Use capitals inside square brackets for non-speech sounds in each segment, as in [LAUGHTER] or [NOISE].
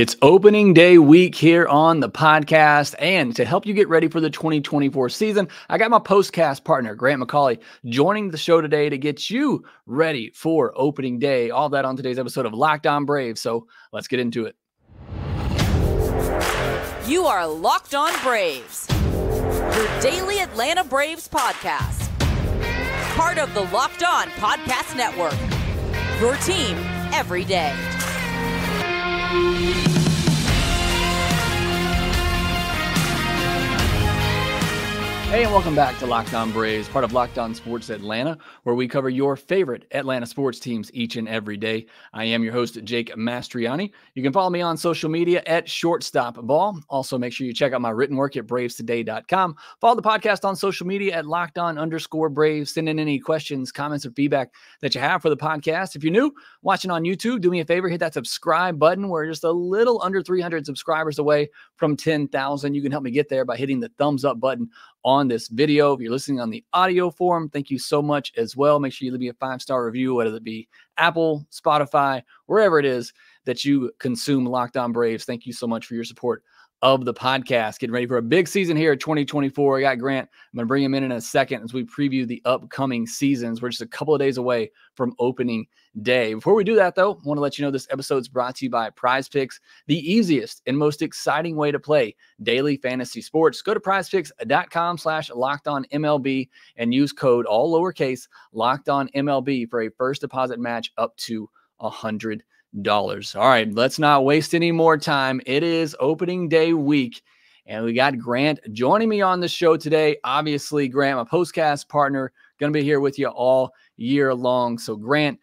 It's opening day week here on the podcast. And to help you get ready for the 2024 season, I got my postcast partner, Grant McAuley, joining the show today to get you ready for opening day. All that on today's episode of Locked On Braves. So let's get into it. You are Locked On Braves, your daily Atlanta Braves podcast. Part of the Locked On Podcast Network, your team every day. Bye. Hey, and welcome back to Locked On Braves, part of Locked On Sports Atlanta, where we cover your favorite Atlanta sports teams each and every day. I am your host, Jake Mastriani. You can follow me on social media at Shortstop Ball. Also, make sure you check out my written work at bravestoday.com. Follow the podcast on social media at Locked On underscore Braves. Send in any questions, comments, or feedback that you have for the podcast. If you're new watching on YouTube, do me a favor, hit that subscribe button. We're just a little under 300 subscribers away from 10,000. You can help me get there by hitting the thumbs up button on this video. If you're listening on the audio form, thank you so much as well. Make sure you leave me a five star review, whether it be Apple, Spotify, wherever it is that you consume Locked On Braves. Thank you so much for your support of the podcast. Getting ready for a big season here at 2024. I got Grant. I'm going to bring him in in a second as we preview the upcoming seasons. We're just a couple of days away from opening day. Before we do that, though, I want to let you know this episode is brought to you by Prize Picks, the easiest and most exciting way to play daily fantasy sports. Go to prizepicks.com slash locked on MLB and use code all lowercase locked on MLB for a first deposit match up to a hundred dollars. All right, let's not waste any more time. It is opening day week, and we got Grant joining me on the show today. Obviously, Grant, my postcast partner, going to be here with you all year long. So, Grant,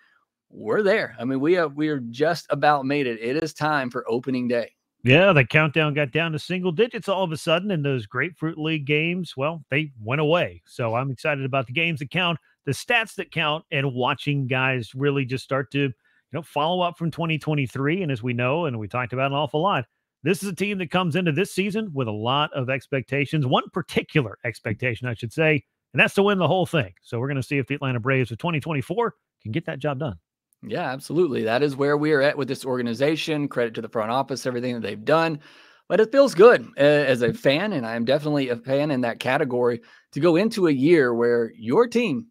we're there. I mean, we have we are just about made it. It is time for opening day. Yeah, the countdown got down to single digits all of a sudden, and those Grapefruit League games, well, they went away. So I'm excited about the games that count, the stats that count, and watching guys really just start to you know, follow up from 2023. And as we know, and we talked about an awful lot, this is a team that comes into this season with a lot of expectations, one particular expectation, I should say, and that's to win the whole thing. So we're going to see if the Atlanta Braves of 2024 can get that job done. Yeah, absolutely. That is where we are at with this organization. Credit to the front office, everything that they've done. But it feels good uh, as a fan, and I am definitely a fan in that category to go into a year where your team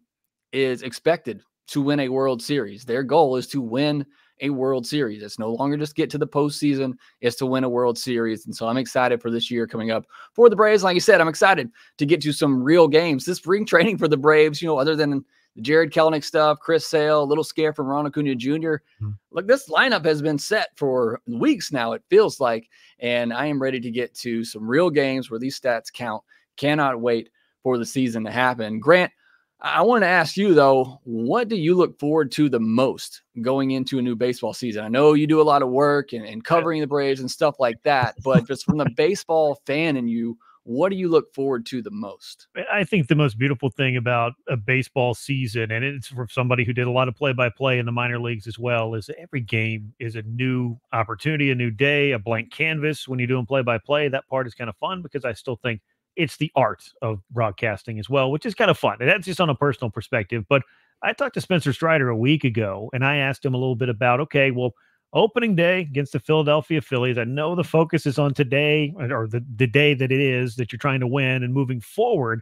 is expected to win a World Series. Their goal is to win a World Series. It's no longer just get to the postseason, it's to win a World Series. And so I'm excited for this year coming up for the Braves. Like you said, I'm excited to get to some real games. This spring [LAUGHS] training for the Braves, you know, other than the Jarred Kelenic stuff, Chris Sale, a little scare from Ron Acuna Jr. Mm-hmm. Look, this lineup has been set for weeks now, it feels like. And I am ready to get to some real games where these stats count. Cannot wait for the season to happen. Grant, I want to ask you though, what do you look forward to the most going into a new baseball season? I know you do a lot of work and, and covering the Braves and stuff like that, but just from the baseball fan in you, what do you look forward to the most? I think the most beautiful thing about a baseball season, and it's for somebody who did a lot of play by play in the minor leagues as well, is every game is a new opportunity, a new day, a blank canvas. When you're doing play by play, that part is kind of fun because I still think it's the art of broadcasting as well, which is kind of fun. And that's just on a personal perspective. But I talked to Spencer Strider a week ago and I asked him a little bit about okay, well, opening day against the Philadelphia Phillies. I know the focus is on today or the, the day that it is that you're trying to win and moving forward.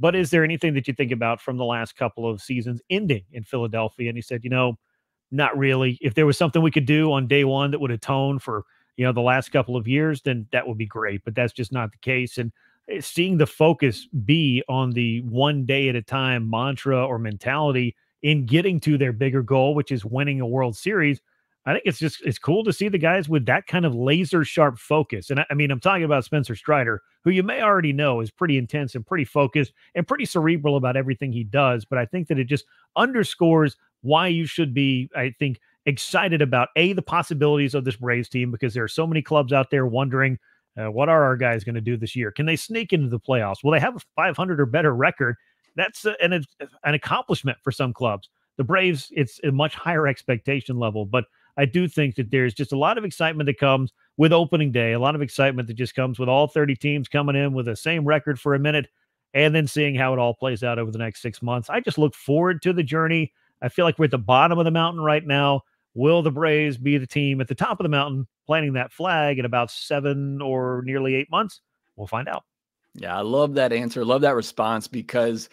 But is there anything that you think about from the last couple of seasons ending in Philadelphia? And he said, you know, not really. If there was something we could do on day one that would atone for, you know, the last couple of years, then that would be great. But that's just not the case. And Eh, seeing the focus be on the one day at a time mantra or mentality in getting to their bigger goal, which is winning a World Series. I think it's just it's cool to see the guys with that kind of laser sharp focus. And I, I, mean, I'm talking about Spencer Strider, who you may already know is pretty intense and pretty focused and pretty cerebral about everything he does. But I think that it just underscores why you should be, I think, excited about a the possibilities of this Braves team because there are so many clubs out there wondering uh, what are our guys going to do this year? Can they sneak into the playoffs? Will they have a 500 or better record? That's a, an, an accomplishment for some clubs. The Braves, it's a much higher expectation level, but I do think that there's just a lot of excitement that comes with opening day, a lot of excitement that just comes with all 30 teams coming in with the same record for a minute and then seeing how it all plays out over the next six months. I just look forward to the journey. I feel like we're at the bottom of the mountain right now Will the Braves be the team at the top of the mountain planting that flag in about seven or nearly eight months? We'll find out. Yeah, I love that answer. Love that response because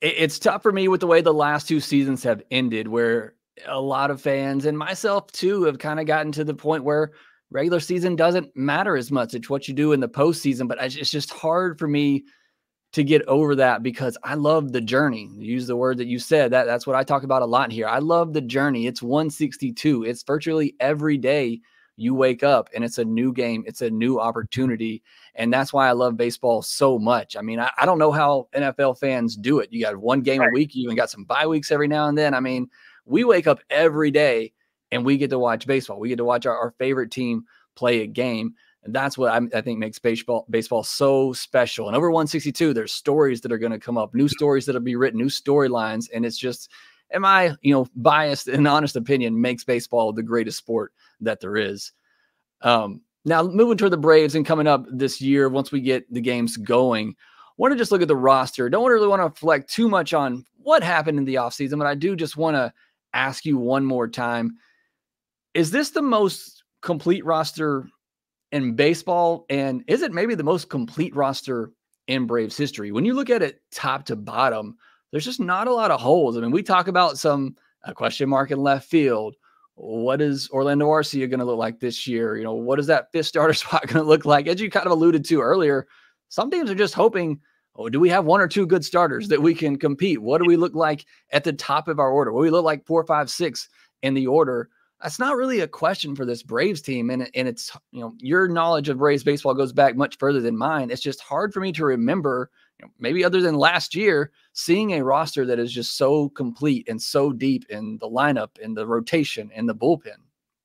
it, it's tough for me with the way the last two seasons have ended, where a lot of fans and myself too have kind of gotten to the point where regular season doesn't matter as much. It's what you do in the postseason, but it's just hard for me to get over that because I love the journey. Use the word that you said. That that's what I talk about a lot here. I love the journey. It's 162. It's virtually every day you wake up and it's a new game. It's a new opportunity. And that's why I love baseball so much. I mean, I, I don't know how NFL fans do it. You got one game right. a week, you even got some bye weeks every now and then. I mean, we wake up every day and we get to watch baseball. We get to watch our, our favorite team play a game. And that's what I'm, i think makes baseball baseball so special. And over 162, there's stories that are going to come up, new stories that'll be written, new storylines, and it's just, am I, you know, biased and honest opinion makes baseball the greatest sport that there is. Um, now moving toward the Braves and coming up this year, once we get the games going, want to just look at the roster. Don't really want to reflect too much on what happened in the offseason, but I do just want to ask you one more time. Is this the most complete roster in baseball? And is it maybe the most complete roster in Braves history? When you look at it top to bottom, there's just not a lot of holes. I mean, we talk about some a question mark in left field. What is Orlando Arcia going to look like this year? You know, what is that fifth starter [LAUGHS] spot going to look like? As you kind of alluded to earlier, some teams are just hoping, oh, do we have one or two good starters that we can compete? What do we look like at the top of our order? What do we look like four, five, six in the order? That's not really a question for this Braves team. And, and it's, you know, your knowledge of Braves baseball goes back much further than mine. It's just hard for me to remember, you know, maybe other than last year, seeing a roster that is just so complete and so deep in the lineup, in the rotation, in the bullpen.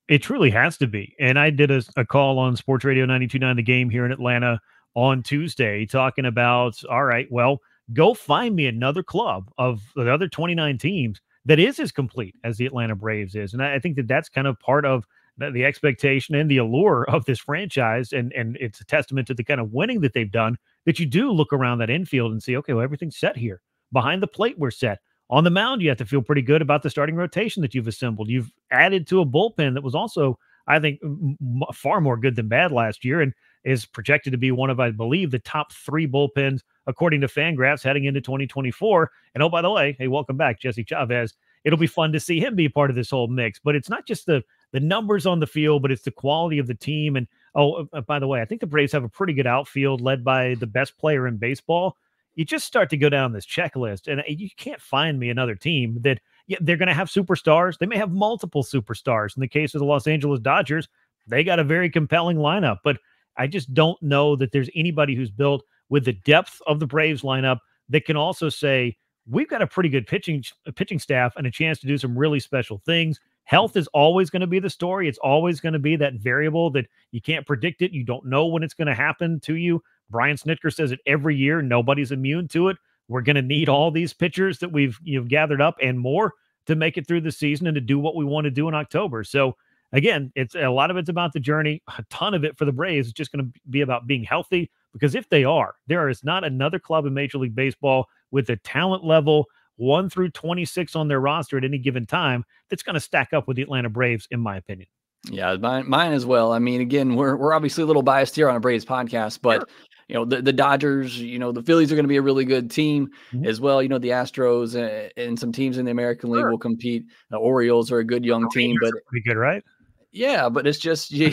It truly has to be. And I did a, a call on Sports Radio 929 The Game here in Atlanta on Tuesday talking about, all right, well, go find me another club of the other 29 teams that is as complete as the Atlanta Braves is. And I think that that's kind of part of the expectation and the allure of this franchise. And, and it's a testament to the kind of winning that they've done that you do look around that infield and see, okay, well, everything's set here. Behind the plate, we're set. On the mound, you have to feel pretty good about the starting rotation that you've assembled. You've added to a bullpen that was also, I think, m- far more good than bad last year and is projected to be one of, I believe, the top three bullpens according to Fangraphs, heading into 2024. And oh, by the way, hey, welcome back, Jesse Chavez. It'll be fun to see him be part of this whole mix. But it's not just the the numbers on the field, but it's the quality of the team. And oh, uh, uh, by the way, I think the Braves have a pretty good outfield led by the best player in baseball. You just start to go down this checklist, and uh, you can't find me another team that yeah, they're going to have superstars. They may have multiple superstars. In the case of the Los Angeles Dodgers, they got a very compelling lineup, but I just don't know that there's anybody who's built with the depth of the Braves lineup that can also say we've got a pretty good pitching pitching staff and a chance to do some really special things. Health is always going to be the story. It's always going to be that variable that you can't predict it. You don't know when it's going to happen to you. Brian Snitker says it every year. Nobody's immune to it. We're going to need all these pitchers that we've you've gathered up and more to make it through the season and to do what we want to do in October. So again, it's a lot of it's about the journey. A ton of it for the Braves is just going to be about being healthy, because if they are, there is not another club in Major League Baseball with a talent level one through 26 on their roster at any given time that's going to stack up with the Atlanta Braves, in my opinion. Yeah, mine, mine as well. I mean, again, we're we're obviously a little biased here on a Braves podcast, but sure. you know the, the Dodgers, you know the Phillies are going to be a really good team mm-hmm. as well. You know the Astros and, and, some teams in the American League will compete. The Orioles are a good young the team, but pretty good, right? Yeah, but it's just [LAUGHS] you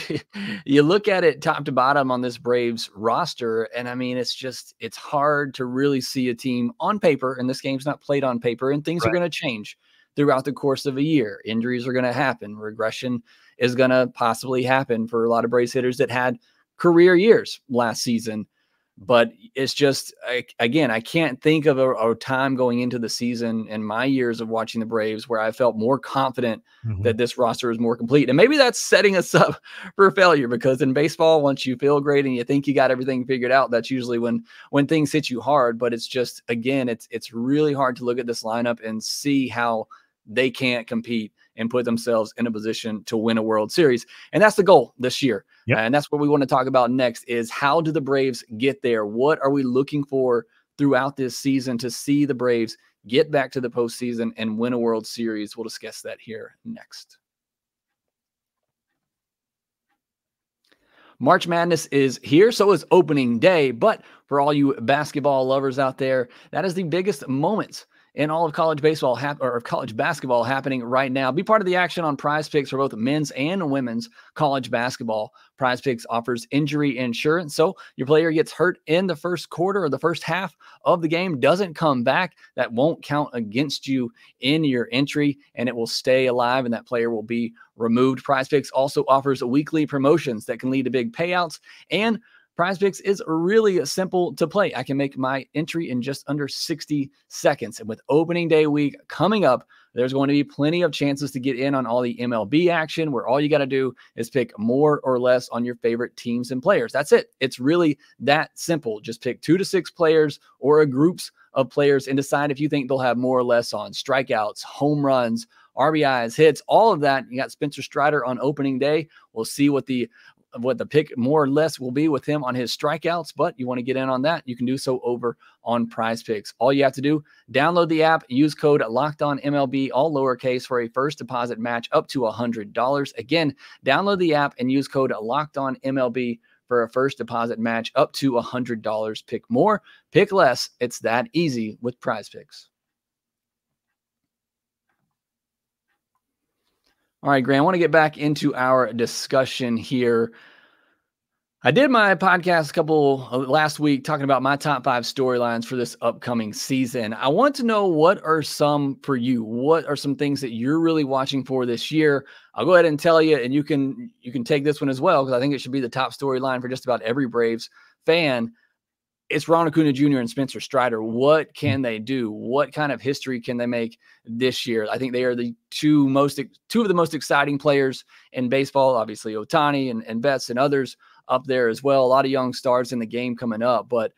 you look at it top to bottom on this Braves roster, and I mean it's just it's hard to really see a team on paper, and this game's not played on paper, and things right. are going to change throughout the course of a year. Injuries are going to happen, regression is going to possibly happen for a lot of Braves hitters that had career years last season. But it's just again, I can't think of a, a, time going into the season in my years of watching the Braves where I felt more confident mm-hmm. that this roster is more complete. And maybe that's setting us [LAUGHS] up for failure because in baseball, once you feel great and you think you got everything figured out, that's usually when when things hit you hard. But it's just again, it's it's really hard to look at this lineup and see how they can't compete and put themselves in a position to win a World Series. And that's the goal this year. Yep. And that's what we want to talk about next is how do the Braves get there? What are we looking for throughout this season to see the Braves get back to the postseason and win a World Series? We'll discuss that here next. March Madness is here, so is opening day. But for all you basketball lovers out there, that is the biggest moment in all of college baseball hap- or college basketball happening right now. Be part of the action on prize picks for both men's and women's college basketball. Prize picks offers injury insurance. So your player gets hurt in the first quarter or the first half of the game, doesn't come back. That won't count against you in your entry and it will stay alive and that player will be removed. Prize picks also offers weekly promotions that can lead to big payouts and Prize Picks is really simple to play. I can make my entry in just under 60 seconds. And with opening day week coming up, there's going to be plenty of chances to get in on all the MLB action where all you got to do is pick more or less on your favorite teams and players. That's it. It's really that simple. Just pick two to six players or a groups of players and decide if you think they'll have more or less on strikeouts, home runs, RBIs, hits, all of that. You got Spencer Strider on opening day. We'll see what the what the pick more or less will be with him on his strikeouts, but you want to get in on that, you can do so over on prize picks. All you have to do, download the app, use code locked on MLB, all lowercase for a first deposit match up to $100. Again, download the app and use code locked on MLB for a first deposit match up to $100. Pick more, pick less. It's that easy with prize picks. All right, Grant, I want to get back into our discussion here. I did my podcast a couple uh, last week talking about my top five storylines for this upcoming season. I want to know what are some for you? What are some things that you're really watching for this year? I'll go ahead and tell you, and you can you can take this one as well because I think it should be the top storyline for just about every Braves fan it's Ron Acuna Jr. and Spencer Strider. What hmm. can they do? What kind of history can they make this year? I think they are the two most two of the most exciting players in baseball. Obviously, Ohtani and, and Betts and others up there as well. A lot of young stars in the game coming up. But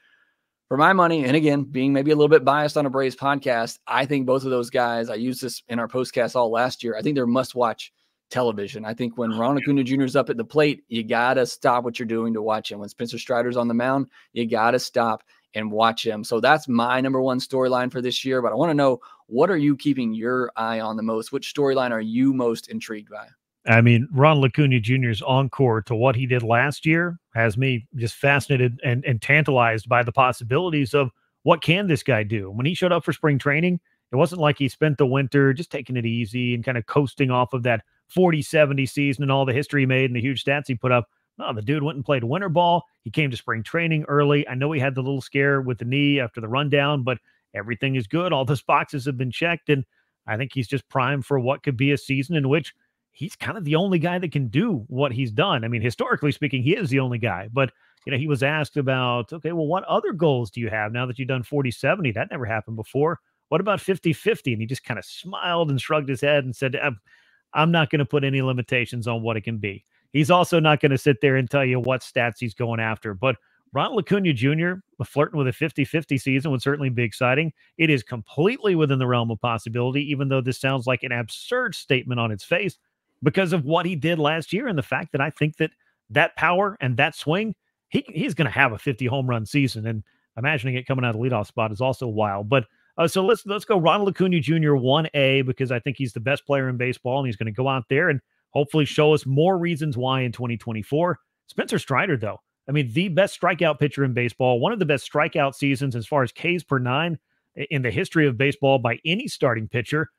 for my money, and again, being maybe a little bit biased on a Braves podcast, I think both of those guys, I used this in our postcast all last year. I think they're must watch television. I think when Ron Acuna Jr. is up at the plate, you got to stop what you're doing to watch him. When Spencer Strider's on the mound, you got to stop and watch him. So that's my number one storyline for this year. But I want to know what are you keeping your eye on the most? Which storyline are you most intrigued by? I mean, Ron Acuna Jr.'s encore to what he did last year has me just fascinated and, and tantalized by the possibilities of what can this guy do. When he showed up for spring training, it wasn't like he spent the winter just taking it easy and kind of coasting off of that 40 70 season and all the history he made and the huge stats he put up. No, the dude went and played winter ball. He came to spring training early. I know he had the little scare with the knee after the rundown, but everything is good. All those [LAUGHS] boxes have been checked. And I think he's just primed for what could be a season in which he's kind of the only guy that can do what he's done. I mean, historically speaking, he is the only guy, but you know, he was asked about, okay, well, what other goals do you have now that you've done 40 70? That never happened before. What about 50 50? And he just kind of smiled and shrugged his head and said, I'm not going to put any limitations on what it can be. He's also not going to sit there and tell you what stats he's going after. But Ronald Acuna Jr. flirting with a 50 50 season would certainly be exciting. It is completely within the realm of possibility, even though this sounds like an absurd statement on its face because of what he did last year and the fact that I think that that power and that swing, he, he's going to have a 50 home run season. And imagining it coming out of the leadoff spot is also wild. But uh, so let's let's go Ronald Acuna Jr. one A because I think he's the best player in baseball and he's going to go out there and hopefully show us more reasons why in 2024. Spencer Strider, though, I mean, the best strikeout pitcher in baseball, one of the best strikeout seasons as far as Ks per nine in the history of baseball by any starting pitcher.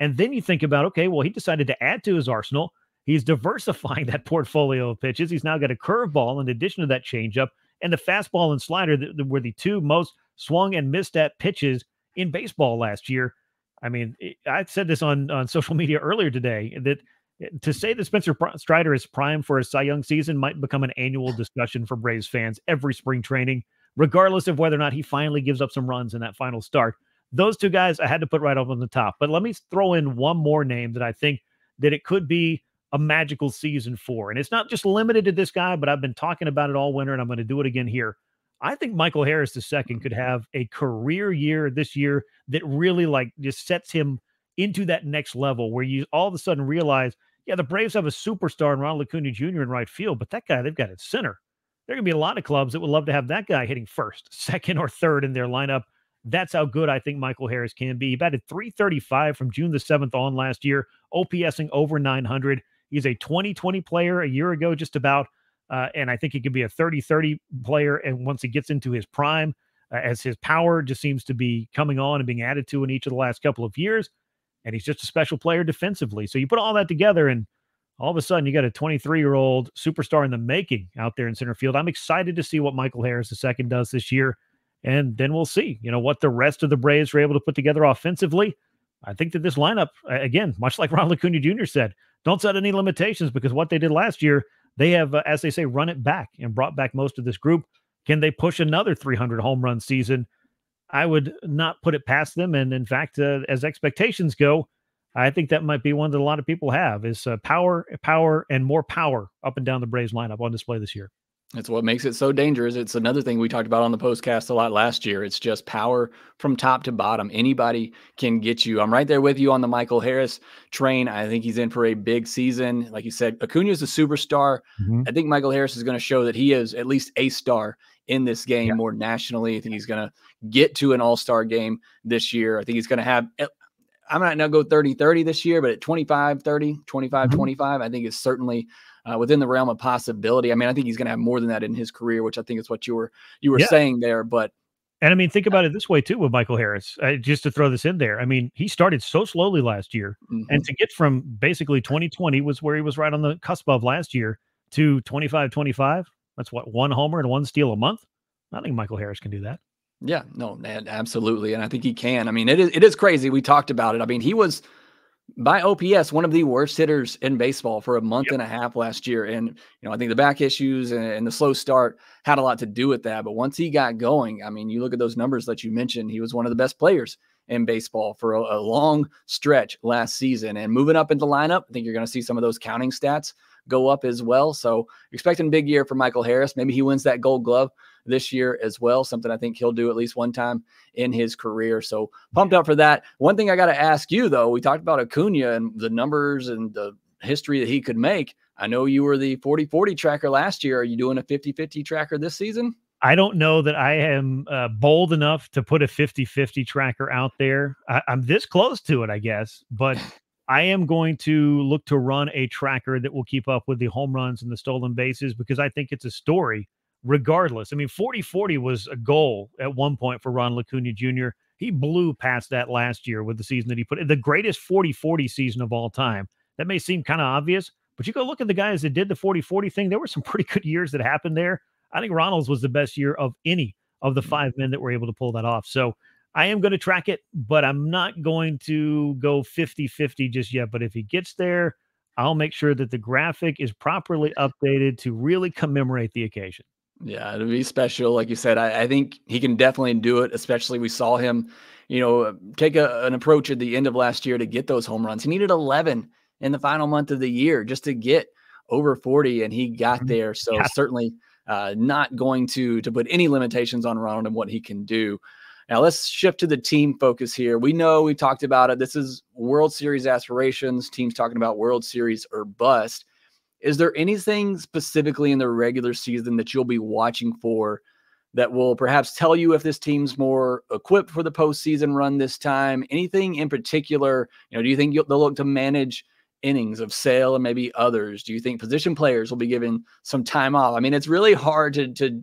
And then you think about, okay, well, he decided to add to his arsenal. He's diversifying [LAUGHS] that portfolio of pitches. He's now got a curveball in addition to that changeup, and the fastball and slider that were the two most swung and missed at pitches in baseball last year. I mean, I said this on on social media earlier today that eh, to say that Spencer Strider is prime for a Cy Young season might become an annual [SIGHS] discussion for Braves fans every spring training, regardless of whether or not he finally gives up some runs in that final start. Those two guys I had to put right up on the top. But let me throw in one more name that I think that it could be a magical season for. And it's not just limited to this guy, but I've been talking about it all winter and I'm going to do it again here. I think Michael Harris II could have a career year this year that really like just sets him into that next level where you all of a sudden realize, yeah, the Braves have a superstar in Ronald Acuna Jr. in right field, but that guy they've got at center. There are gonna be a lot of clubs that would love to have that guy hitting first, [LAUGHS] second, or third in their lineup. That's how good I think Michael Harris can be. He batted 335 from June the 7th on last year, OPSing over 900. He's a 2020 player a year ago, just about Uh, and I think he could be a 30 30 player. And once he gets into his prime, uh, as his power just seems to be coming on and being added to in each of the last couple of years, and he's just a special player defensively. So you put all that together, and all of a sudden you got a 23 year old superstar in the making out there in center field. I'm excited to see what Michael Harris II does this year. And then we'll see, you know, what the rest of the Braves are able to put together offensively. I think that this lineup, again, much like Ron Acuna Jr. said, don't set any limitations because what they did last year, they have, uh, as they say, run it back and brought back most of this group. Can they push another 300 home run season? I would not put it past them. And in fact, uh, as expectations go, I think that might be one that a lot of people have is uh, power, power, and more power up and down the Braves lineup on display this year. That's what makes it so dangerous. It's another thing we talked about on the postcast a lot last year. It's just power from top to bottom. Anybody can get you. I'm right there with you on the Michael Harris train. I think he's in for a big season. Like you said, Acuna is a superstar. Mm-hmm. I think Michael Harris is going to show that he is at least a star in this game yeah. more nationally. I think he's going to get to an all star game this year. I think he's going to have, I'm not going to go 30 30 this year, but at 25 30, 25 mm-hmm. 25, I think is certainly uh, within the realm of possibility. I mean, I think he's going to have more than that in his career, which I think is what you were you were yeah. saying there. But and I mean, think about it this way too with Michael Harris. Uh, just to throw this in there, I mean, he started so slowly last year, mm-hmm. and to get from basically 2020 was where he was right on the cusp of last year to 25 25. That's what one homer and one steal a month. I think Michael Harris can do that. Yeah, no, absolutely, and I think he can. I mean, it is it is crazy. We talked about it. I mean, he was by OPS, one of the worst hitters in baseball for a month yep. and a half last year. And, you know, I think the back issues and, and, the slow start had a lot to do with that. But once he got going, I mean, you look at those numbers that you mentioned, he was one of the best players in baseball for a, a long stretch last season. And moving up into lineup, I think you're going to see some of those counting stats go up as well. So expecting a big year for Michael Harris. Maybe he wins that gold glove this year as well. Something I think he'll do at least one time in his career. So pumped up for that. One thing I got to ask you though, we talked about Acuna and the numbers and the history that he could make. I know you were the 40 40 tracker last year. Are you doing a 50 50 tracker this season? I don't know that I am uh, bold enough to put a 50 50 tracker out there. I, I'm this close to it, I guess, but [LAUGHS] I am going to look to run a tracker that will keep up with the home runs and the stolen bases because I think it's a story regardless. I mean, 40 40 was a goal at one point for Ron Acuna Jr. He blew past that last year with the season that he put in the greatest 40 40 season of all time. That may seem kind of obvious, but you go look at the guys that did the 40 40 thing. There were some [LAUGHS] pretty good years that happened there. I think Ronald's was the best year of any of the mm. five men that were able to pull that off. So I am going to track it, but I'm not going to go 50 50 just yet. But if he gets there, I'll make sure that the graphic is properly updated to really commemorate the occasion. Yeah, it'll be special. Like you said, I, I, think he can definitely do it. Especially we saw him, you know, take a, an approach at the end of last year to get those home runs. He needed 11 in the final month of the year just to get over 40, and he got mm-hmm. there. So yeah. certainly uh, not going to to put any limitations on Ronald and what he can do. Now let's shift to the team focus here. We know we talked about it. This is World Series aspirations. Teams talking about World Series or bust. Is there anything specifically in the regular season that you'll be watching for that will perhaps tell you if this team's more equipped for the postseason run this time? Anything in particular? You know, do you think they'll look to manage innings of Sale and maybe others? Do you think position players will be given some time off? I mean, it's really hard to to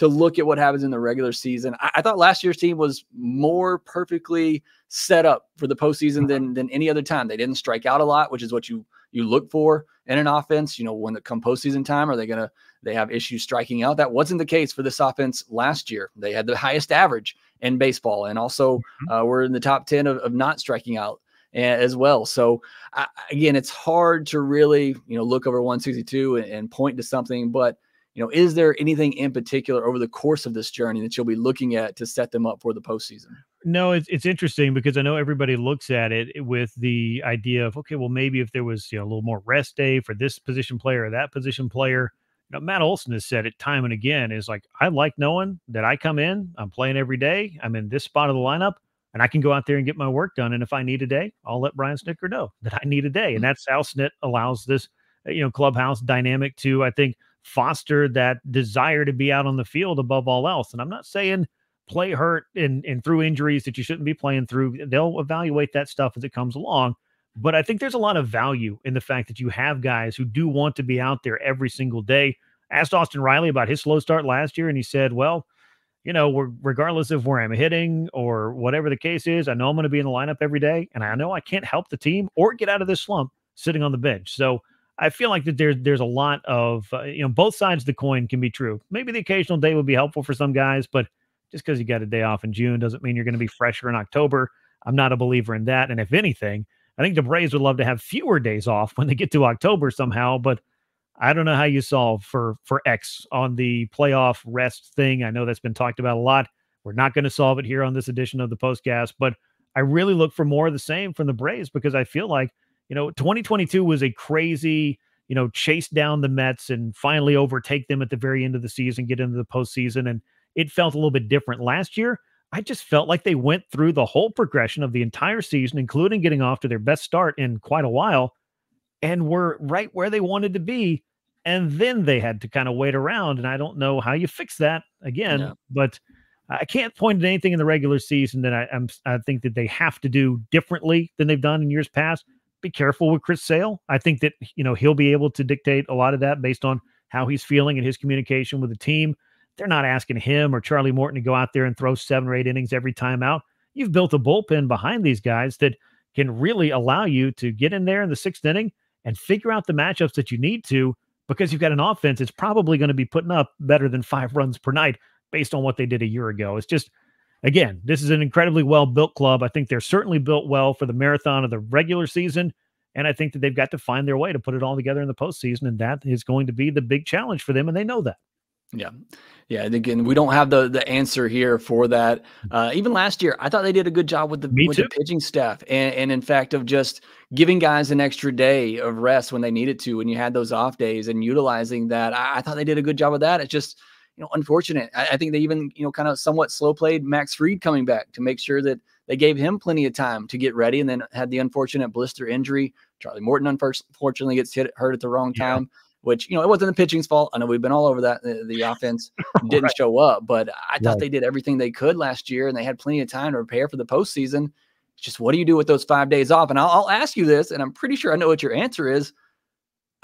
to look at what happens in the regular season. I, I, thought last year's team was more perfectly set up for the postseason than than any other time. They didn't strike out a lot, which is what you you look for in an offense. You know, when it come postseason time, are they gonna they have issues striking out? That wasn't the case for this offense last year. They had the highest average in baseball, and also mm-hmm. uh, we're in the top ten of, of not striking out as well. So uh, again, it's hard to really you know look over 162 and, and point to something, but you know, is there anything in particular over the course of this journey that you'll be looking at to set them up for the postseason? No, it's it's interesting because I know everybody looks at it with the idea of okay, well maybe if there was you know a little more rest day for this position player or that position player. You know, Matt Olson has said it time and again is like I like knowing that I come in, I'm playing every day, I'm in this spot of the lineup, and I can go out there and get my work done. And if I need a day, I'll let Brian Snitker know that I need a day, and mm-hmm. that's how Snit allows this you know clubhouse dynamic to I think foster that desire to be out on the field above all else. And I'm not saying play hurt and, and through injuries that you shouldn't be playing through. They'll evaluate that stuff as it comes along. But I think there's a lot of value in the fact that you have guys who do want to be out there every single day. asked Austin Riley about his slow start last year, and he said, "Well, you know, regardless of where I'm hitting or whatever the case is, I know I'm going to be in the lineup every day, and I know I can't help the team or get out of this slump sitting on the bench." So I feel like that there's there's a lot of uh, you know both sides of the coin can be true. Maybe the occasional day would be helpful for some guys, but just because you got a day off in June doesn't mean you're going to be fresher in October. I'm not a believer in that. And if anything, I think the Braves would love to have fewer days off when they get to October somehow. But I don't know how you solve for for X on the playoff rest thing. I know that's been talked about a lot. We're not going to solve it here on this edition of the postcast, but I really look for more of the same from the Braves because I feel like you know 2022 was a crazy you know chase down the Mets and finally overtake them at the very end of the season, get into the postseason, and it felt a little bit different last year. I just felt like they went through the whole progression of the entire season, including getting off to their best start in quite a while, and were right where they wanted to be. And then they had to kind of wait around. And I don't know how you fix that again, but I can't point at anything in the regular season that I, I'm, I think that they have to do differently than they've done in years past. Be careful with Chris Sale. I think that, you know, he'll be able to dictate a lot of that based on how he's feeling and his communication with the team. They're not asking him or Charlie Morton to go out there and throw seven or eight innings every time out. You've built a bullpen behind these guys that can really allow you to get in there in the sixth inning and figure out the matchups that you need to because you've got an offense that's probably going to be putting up better than five runs per night based on what they did a year ago. It's just, again, this is an incredibly well built club. I think they're certainly built well for the marathon of the regular season. And I think that they've got to find their way to put it all together in the postseason. And that is going to be the big challenge for them. And they know that. Yeah. Yeah. Again, we don't have the the answer here for that. Uh, even last year, I thought they did a good job with the Me with too. the pitching staff, and, and in fact of just giving guys an extra day of rest when they needed to, when you had those off days, and utilizing that. I, I thought they did a good job of that. It's just you know unfortunate. I, I think they even you know kind of somewhat slow played Max Fried coming back to make sure that they gave him plenty of time to get ready, and then had the unfortunate blister injury. Charlie Morton unfortunately gets hit hurt at the wrong yeah. time which you know it wasn't the pitching's fault. I know we've been all over that. The, the [LAUGHS] offense didn't right. show up, but I thought right. they did everything they could last year, and they had plenty of time to prepare for the postseason. It's just what do you do with those five days off? And I'll, I'll ask you this, and I'm pretty sure I know what your answer is,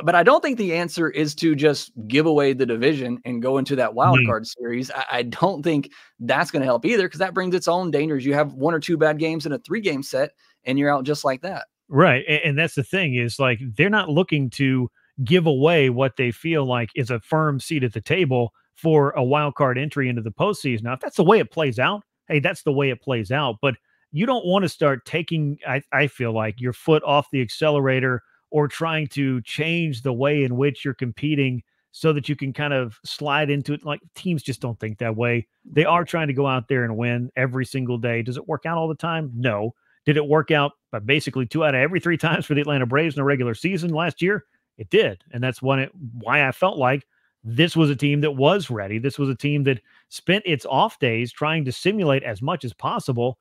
but I don't think the answer is to just give away the division and go into that wild mm. card series. I, I don't think that's going to help either because that brings its own dangers. You have one or two bad games in a three game set, and you're out just like that. Right, and, and that's the thing is like they're not looking to give away what they feel like is a firm seat at the table for a wild card entry into the postseason. Now, if that's the way it plays out, hey, that's the way it plays out. But you don't want to start taking, I, I feel like, your foot off the accelerator or trying to change the way in which you're competing so that you can kind of slide into it. Like teams just don't think that way. They are mm-hmm. trying to go out there and win every single day. Does it work out all the time? No. Did it work out uh, basically two out of every three [LAUGHS] times for the Atlanta Braves in the regular season last year? It did. And that's when it, why I felt like this was a team that was ready. This was a team that spent its off days trying to simulate as much as possible,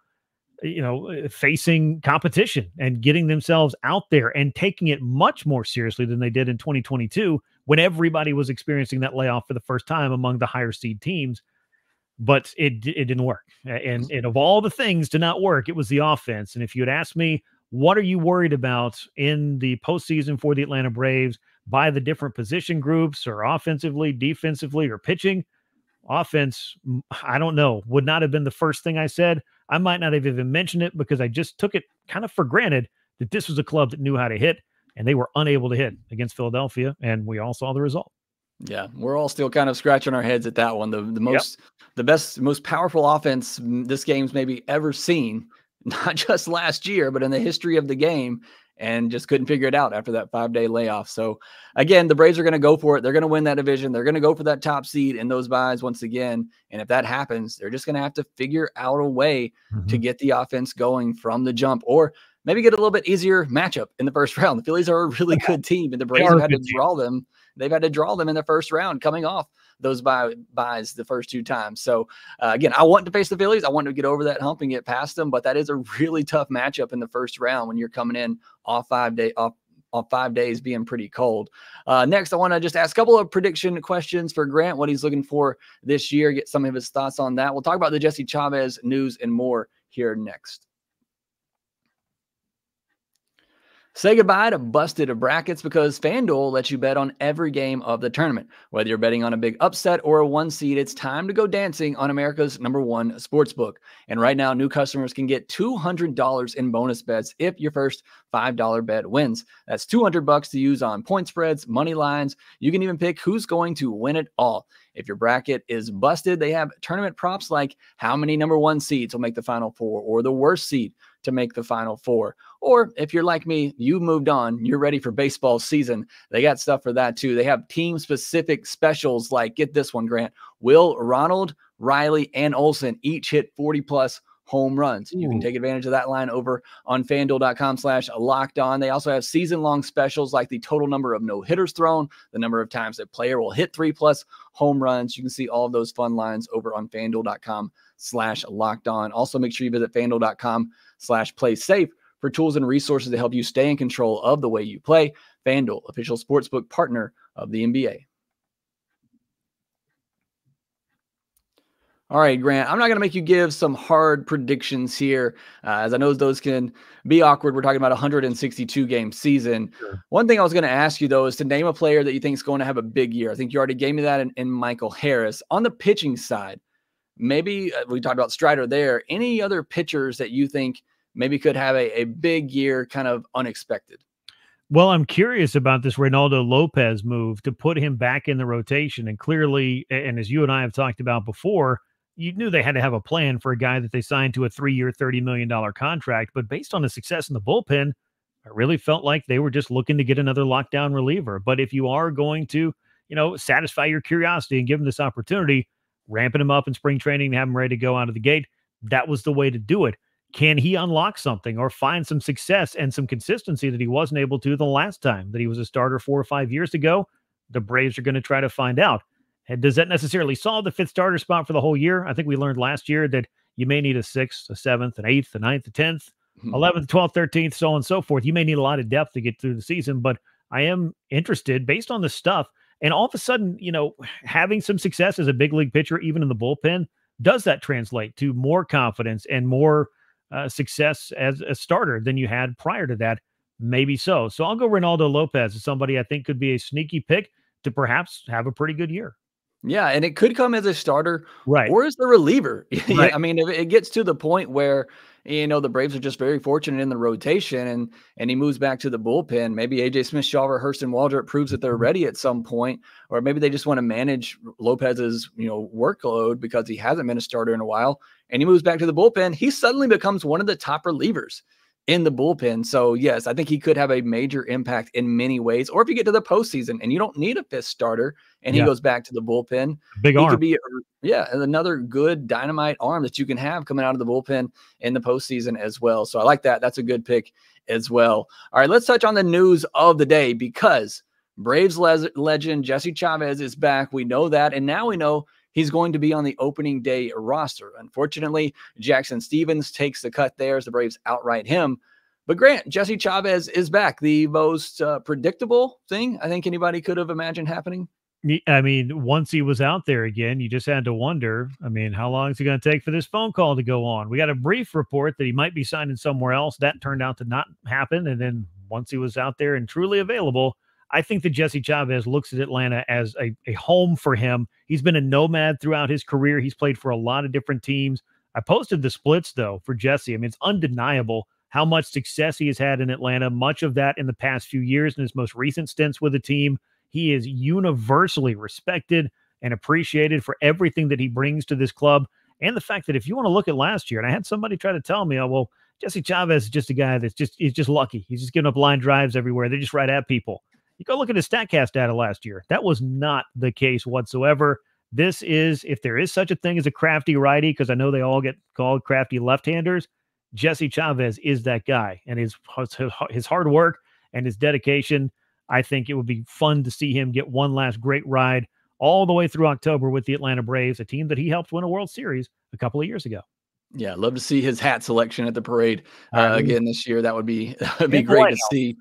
you know, uh, facing competition and getting themselves out there and taking it much more seriously than they did in 2022 when everybody was experiencing that layoff for the first time among the higher seed teams. But it it didn't work. And, and of all the things to not work, it was the offense. And if you had asked me what are you worried about in the postseason for the Atlanta Braves by the different position groups or offensively, defensively, or pitching? Offense, I don't know, would not have been the first thing I said. I might not have even mentioned it because I just took it kind of for granted that this was a club that knew how to hit and they were unable to hit against Philadelphia. And we all saw the result. Yeah, we're all still kind of scratching our heads at that one. The the most yep. the best most powerful offense this game's maybe ever seen [LAUGHS] not just last year, but in the history of the game, and just couldn't figure it out after that five day layoff. So, again, the Braves are going to go for it. They're going to win that division. They're going to go for that top seed in those byes once again. And if that happens, they're just going to have to figure out a way mm-hmm. to get the offense going from the jump or maybe get a little bit easier matchup in the first [LAUGHS] round. The Phillies are a [LAUGHS] really good team, and the Braves have had to draw them. They've had to draw them in the first round coming off those bye, byes the first two times. So uh, again, I want to face the Phillies. I want to get over that hump and get past them, but that is a really tough matchup in the first round when you're coming in off five day off on five days being pretty cold. Uh, next, I want to just ask a couple of prediction questions for Grant, what he's looking for this year, get some of his thoughts on that. We'll talk about the Jesse Chavez news and more here next. Say goodbye to busted brackets because FanDuel lets you bet on every game of the tournament. Whether you're betting on a big upset or a one seed, it's time to go dancing on America's number one sports book. And right now, new customers can get $200 in bonus bets if your first $5 bet wins. That's 200 bucks to use on point spreads, money lines. You can even pick who's going to win it all. If your bracket is busted, they have tournament props like how many number one seeds will make the final four or the worst seed to make the final four. Or if you're like me, you've moved on, you're ready for baseball season. They got stuff for that too. They have team specific specials like get this one, Grant. Will Ronald, Riley, and Olson each hit 40 plus home runs. You can take advantage of that line over on fanduel.com slash locked on. They also have season long specials like the total number of no hitters thrown, the number of times a player will hit three plus home runs. You can see all of those fun lines over on fanduel.com slash locked on. Also, make sure you visit fanduel.com slash play safe for tools and resources to help you stay in control of the way you play. FanDuel, official sportsbook partner of the NBA. All right, Grant, I'm not going to make you give some hard predictions here, uh, as I know those can be awkward. We're talking about a 162 game season. Sure. One thing I was going to ask you, though, is to name a player that you think is going to have a big year. I think you already gave me that in, in Michael Harris. On the pitching side, maybe uh, we talked about Strider there. Any other pitchers that you think maybe could have a, a big year, kind of unexpected? Well, I'm curious about this Reynaldo Lopez move to put him back in the rotation. And clearly, and as you and I have talked about before, you knew they had to have a plan for a guy that they signed to a three year, $30 million contract. But based on the success in the bullpen, I really felt like they were just looking to get another lockdown reliever. But if you are going to, you know, satisfy your curiosity and give him this opportunity, ramping him up in spring training and have him ready to go out of the gate, that was the way to do it. Can he unlock something or find some success and some consistency that he wasn't able to the last time that he was a starter four or five years ago? The Braves are going to try to find out. And does that necessarily solve the fifth starter spot for the whole year? I think we learned last year that you may need a sixth, a seventh, an eighth, a ninth, a tenth, mm-hmm. eleventh, twelfth, thirteenth, so on and so forth. You may need a lot of depth to get through the season, but I am interested based on the stuff. And all of a sudden, you know, having some success as a big league pitcher, even in the bullpen, does that translate to more confidence and more uh, success as a starter than you had prior to that? Maybe so. So I'll go Reynaldo Lopez as somebody I think could be a sneaky pick to perhaps have a pretty good year. Yeah, and it could come as a starter, right, or as the reliever. [LAUGHS] Right. I mean, if it gets to the point where you know the Braves are just very fortunate in the rotation, and and he moves back to the bullpen, maybe AJ Smith-Shawver, Hurston Waldrop proves that they're mm-hmm. ready at some point, or maybe they just want to manage Lopez's you know workload because he hasn't been a starter in a while, and he moves back to the bullpen. He suddenly becomes one of the top relievers in the bullpen. So yes, I think he could have a major impact in many ways. Or if you get to the postseason and you don't need a fifth starter, and yeah. he goes back to the bullpen, big arm. could be yeah another good dynamite arm that you can have coming out of the bullpen in the postseason as well. So I like that. That's a good pick as well. All right, let's touch on the news of the day because Braves le- legend Jesse Chavez is back. We know that, and now we know he's going to be on the opening day roster. Unfortunately, Jackson Stephens takes the cut there as the Braves outright him. But Grant, Jesse Chavez is back. The most uh, predictable thing I think anybody could have imagined happening. I mean, once he was out there again, you just had to wonder. I mean, how long is it going to take for this phone call to go on? We got a brief report that he might be signing somewhere else. That turned out to not happen. And then once he was out there and truly available, I think that Jesse Chavez looks at Atlanta as a, a home for him. He's been a nomad throughout his career. He's played for a lot of different teams. I posted the splits though for Jesse. I mean, it's undeniable how much success he has had in Atlanta, much of that in the past few years in his most recent stints with the team. He is universally respected and appreciated for everything that he brings to this club. And the fact that if you want to look at last year, and I had somebody try to tell me, oh, well, Jesse Chavez is just a guy that's just he's just lucky. He's just giving up line drives everywhere. They're just right at people. You go look at his StatCast data last year. That was not the case whatsoever. This is, if there is such a thing as a crafty righty, because I know they all get called crafty left-handers, Jesse Chavez is that guy, and his his hard work and his dedication. I think it would be fun to see him get one last great ride all the way through October with the Atlanta Braves, a team that he helped win a World Series a couple of years ago. Yeah, love to see his hat selection at the parade uh, again this year. That would be [LAUGHS] that would be great to see.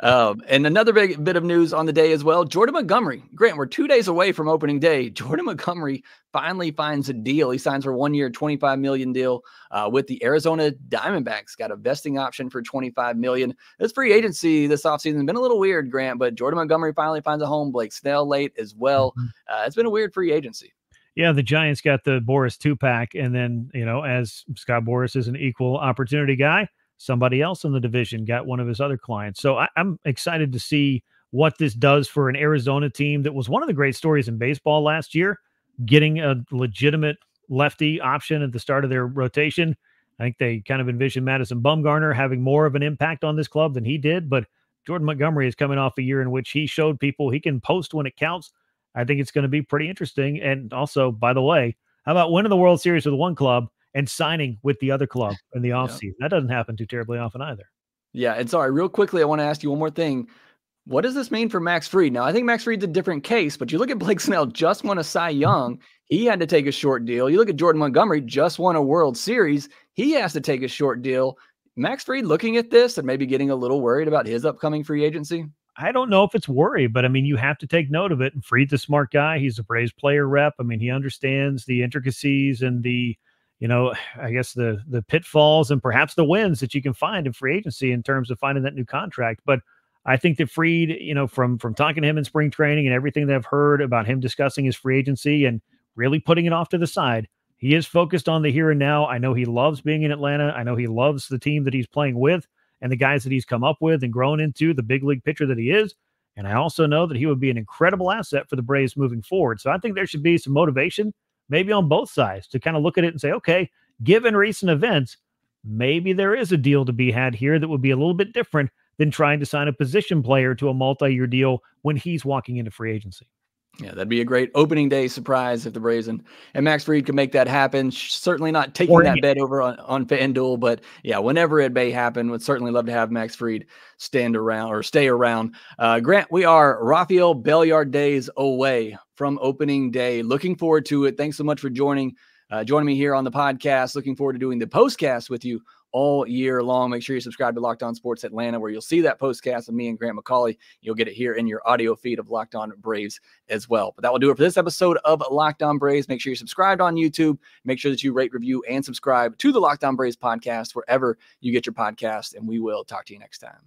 Um, and another big bit of news on the day as well Jordan Montgomery. Grant, we're two days away from opening day. Jordan Montgomery finally finds a deal. He signs for one year, 25 million deal uh, with the Arizona Diamondbacks. Got a vesting option for 25 million. This free agency this offseason has been a little weird, Grant, but Jordan Montgomery finally finds a home. Blake Snell late as well. Mm-hmm. Uh, it's been a weird free agency. Yeah, the Giants got the Boras two pack, and then you know, as Scott Boras is an equal opportunity guy, somebody else in the division got one of his other clients. So I, I'm excited to see what this does for an Arizona team that was one of the great stories in baseball last year, getting a legitimate lefty option at the start of their rotation. I think they kind of envisioned Madison Bumgarner having more of an impact on this club than he did, but Jordan Montgomery is coming off a year in which he showed people he can post when it counts. I think it's going to be pretty interesting. And also, by the way, how about winning the World Series with one club and signing with the other club in the offseason. Yeah. That doesn't happen too terribly often either. Yeah. And sorry, real quickly, I want to ask you one more thing. What does this mean for Max Fried? Now, I think Max Fried's a different case, but you look at Blake [LAUGHS] Snell, just won a Cy mm-hmm. Young. He had to take a short deal. You look at Jordan Montgomery, just won a World Series. He has to take a short deal. Max Fried looking at this and maybe getting a little worried about his upcoming free agency? I don't know if it's worry, but I mean, you have to take note of it. And Fried's a smart guy. He's a Braves player rep. I mean, he understands the intricacies and the you know, [SIGHS] I guess the the pitfalls and perhaps the wins that you can find in free agency in terms of finding that new contract. But I think that Fried, you know, from from talking to him in spring training and everything that I've heard about him discussing his free agency and really putting it off to the side, he is focused on the here and now. I know he loves being in Atlanta. I know he loves the team that he's playing with and the guys that he's come up with and grown into, the big league pitcher that he is. And I also know that he would be an incredible asset for the Braves moving forward. So I think there should be some motivation maybe on both sides to kind of look at it and say, okay, given recent events, maybe there is a deal to be had here that would be a little bit different than trying to sign a position player to a multi year deal when he's walking into free agency. Yeah, that'd be a great opening day surprise if the Braves and, and Max Fried could make that happen. Certainly not taking that bet over on, on FanDuel, but yeah, whenever it may happen, would certainly love to have Max Fried stand around or stay around. Uh, Grant, we are Rafael Belliard days away from opening day. Looking forward to it. Thanks so much for joining uh, joining me here on the podcast. Looking forward to doing the postcast with you all year long. Make sure you subscribe to Locked On Sports Atlanta, where you'll see that postcast of me and Grant McAuley. You'll get it here in your audio feed of Locked On Braves as well. But that will do it for this episode of Locked On Braves. Make sure you're subscribed on YouTube. Make sure that you rate, review, and subscribe to the Locked On Braves podcast wherever you get your podcast. And we will talk to you next time.